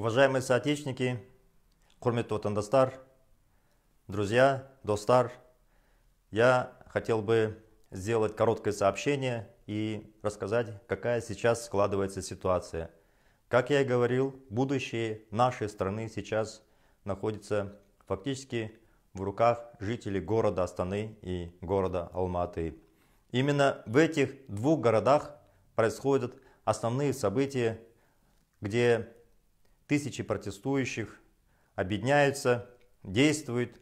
Уважаемые соотечественники, Курмет Ватандастар, друзья, Достар, я хотел бы сделать короткое сообщение и рассказать, какая сейчас складывается ситуация. Как я и говорил, будущее нашей страны сейчас находится фактически в руках жителей города Астаны и города Алматы. Именно в этих двух городах происходят основные события, где тысячи протестующих объединяются, действуют.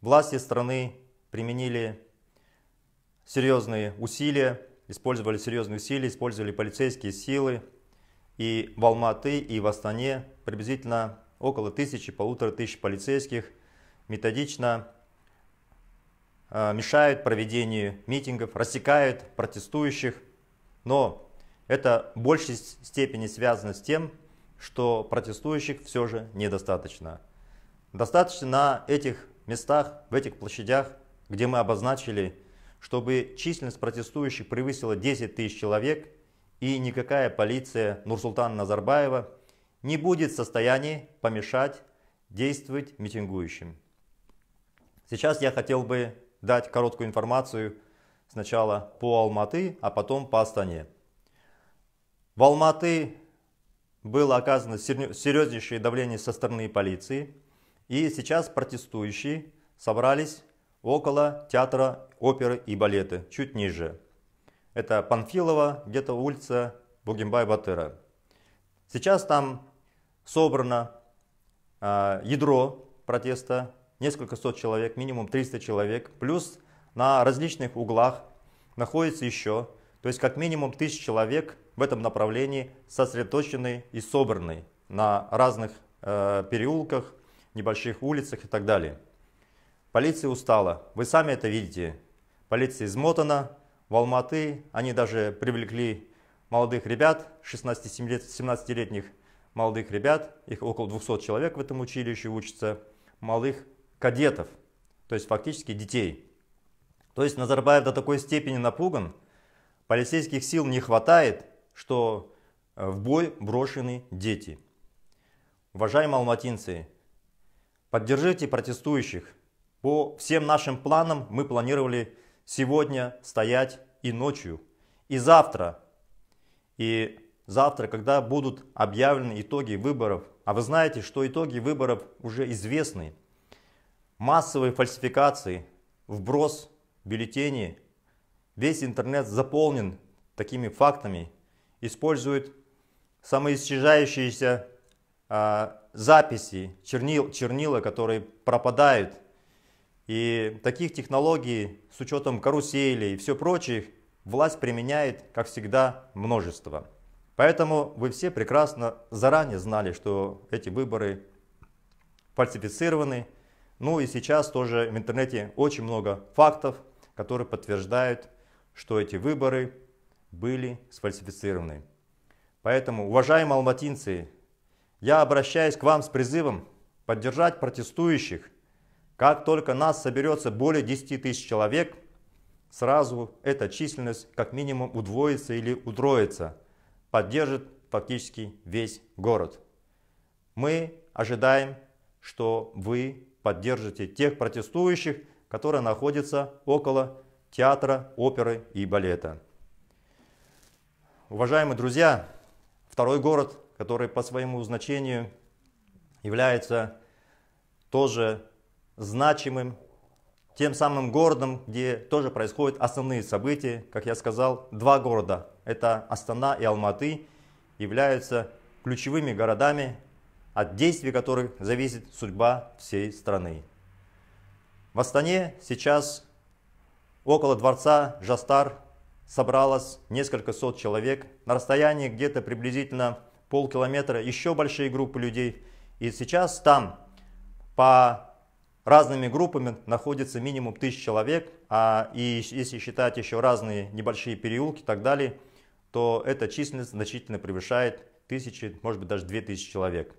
Власти страны применили серьезные усилия, использовали серьезные усилия, использовали полицейские силы. И в Алматы, и в Астане приблизительно около тысячи, полутора тысяч полицейских методично а, мешают проведению митингов, рассекают протестующих. Но это в большей степени связано с тем, что протестующих все же недостаточно. Достаточно на этих местах, в этих площадях, где мы обозначили чтобы численность протестующих превысила 10 тысяч человек, и никакая полиция Нурсултана Назарбаева не будет в состоянии помешать действовать митингующим. Сейчас я хотел бы дать короткую информацию сначала по Алматы, а потом по Астане. В Алматы было оказано серьезнейшее давление со стороны полиции, и сейчас протестующие собрались около театра оперы и балета, чуть ниже. Это Панфилова, где-то улица Бугимбай-Батыра. Сейчас там собрано э, ядро протеста, несколько сот человек, минимум 300 человек, плюс на различных углах находится еще, то есть как минимум тысяч человек в этом направлении сосредоточены и собраны на разных э, переулках, небольших улицах и так далее. Полиция устала. Вы сами это видите. Полиция измотана. В Алматы они даже привлекли молодых ребят, 16-17-летних молодых ребят, их около 200 человек в этом училище учатся, молодых кадетов, то есть фактически детей. То есть Назарбаев до такой степени напуган, полицейских сил не хватает, что э, в бой брошены дети. Уважаемые алматинцы, поддержите протестующих, по всем нашим планам мы планировали сегодня стоять и ночью, и завтра. И завтра, когда будут объявлены итоги выборов, а вы знаете, что итоги выборов уже известны, массовые фальсификации, вброс бюллетеней, весь интернет заполнен такими фактами, используют самоисчезающиеся а, записи, чернил, чернила, которые пропадают и таких технологий с учетом карусели и все прочее власть применяет, как всегда, множество. Поэтому вы все прекрасно заранее знали, что эти выборы фальсифицированы. Ну и сейчас тоже в интернете очень много фактов, которые подтверждают, что эти выборы были сфальсифицированы. Поэтому, уважаемые алматинцы, я обращаюсь к вам с призывом поддержать протестующих как только нас соберется более 10 тысяч человек, сразу эта численность как минимум удвоится или утроится, поддержит фактически весь город. Мы ожидаем, что вы поддержите тех протестующих, которые находятся около театра, оперы и балета. Уважаемые друзья, второй город, который по своему значению является тоже значимым, тем самым городом, где тоже происходят основные события. Как я сказал, два города, это Астана и Алматы, являются ключевыми городами, от действий которых зависит судьба всей страны. В Астане сейчас около дворца Жастар собралось несколько сот человек. На расстоянии где-то приблизительно полкилометра еще большие группы людей. И сейчас там по разными группами находится минимум тысяч человек, а и если считать еще разные небольшие переулки и так далее, то эта численность значительно превышает тысячи, может быть даже две тысячи человек.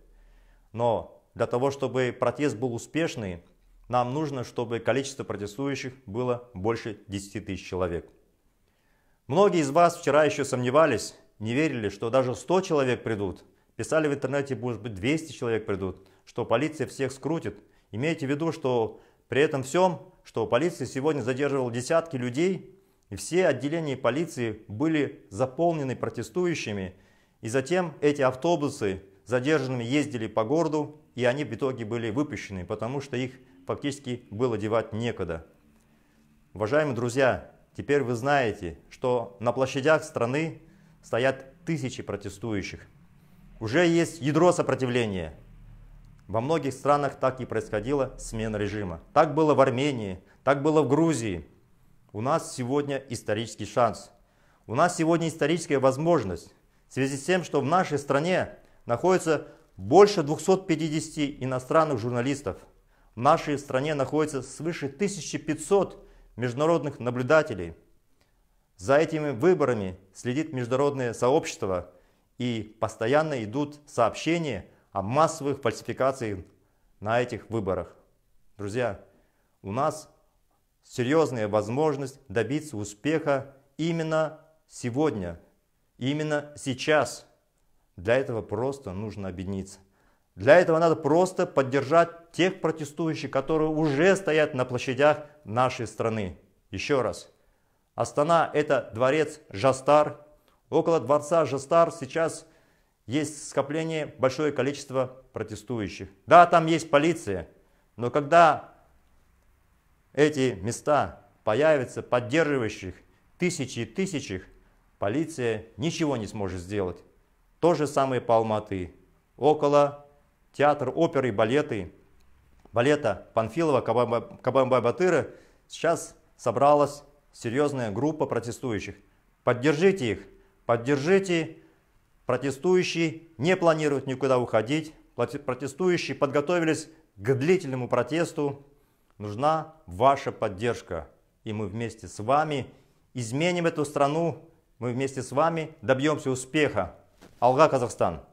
Но для того, чтобы протест был успешный, нам нужно, чтобы количество протестующих было больше 10 тысяч человек. Многие из вас вчера еще сомневались, не верили, что даже 100 человек придут, писали в интернете, может быть 200 человек придут, что полиция всех скрутит. Имейте в виду, что при этом всем, что полиция сегодня задерживала десятки людей, и все отделения полиции были заполнены протестующими, и затем эти автобусы задержанными ездили по городу, и они в итоге были выпущены, потому что их фактически было девать некуда. Уважаемые друзья, теперь вы знаете, что на площадях страны стоят тысячи протестующих. Уже есть ядро сопротивления. Во многих странах так и происходила смена режима. Так было в Армении, так было в Грузии. У нас сегодня исторический шанс. У нас сегодня историческая возможность в связи с тем, что в нашей стране находится больше 250 иностранных журналистов. В нашей стране находится свыше 1500 международных наблюдателей. За этими выборами следит международное сообщество и постоянно идут сообщения о массовых фальсификациях на этих выборах. Друзья, у нас серьезная возможность добиться успеха именно сегодня, именно сейчас. Для этого просто нужно объединиться. Для этого надо просто поддержать тех протестующих, которые уже стоят на площадях нашей страны. Еще раз. Астана – это дворец Жастар. Около дворца Жастар сейчас есть скопление, большое количество протестующих. Да, там есть полиция, но когда эти места появятся поддерживающих тысячи и тысячи, полиция ничего не сможет сделать. То же самое по Алматы. Около театра оперы и балеты, балета Панфилова Кабамбай-Батыра сейчас собралась серьезная группа протестующих. Поддержите их, поддержите. Протестующие не планируют никуда уходить. Протестующие подготовились к длительному протесту. Нужна ваша поддержка. И мы вместе с вами изменим эту страну. Мы вместе с вами добьемся успеха. Алга, Казахстан!